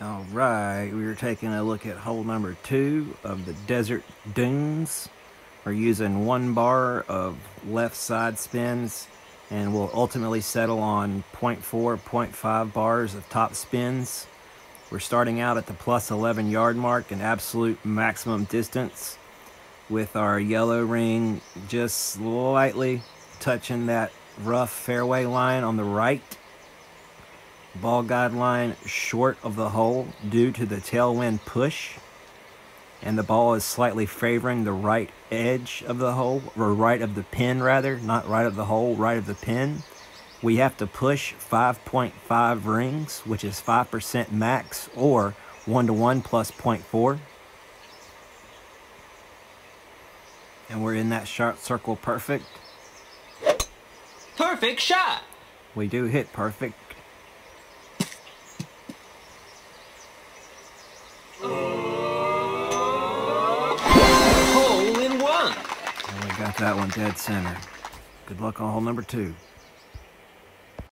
All right, we are taking a look at hole number two of the Desert Dunes. We're using one bar of left side spins and we'll ultimately settle on 0.4, 0.5 bars of top spins. We're starting out at the plus 11 yard mark and absolute maximum distance with our yellow ring just slightly touching that rough fairway line on the right ball guide line short of the hole due to the tailwind push and the ball is slightly favoring the right edge of the hole or right of the pin rather not right of the hole right of the pin. We have to push 5.5 rings which is 5% max or 1 to 1 plus 0.4 and we're in that short circle perfect. Perfect shot. we do hit perfect got that one dead center. Good luck on hole number two.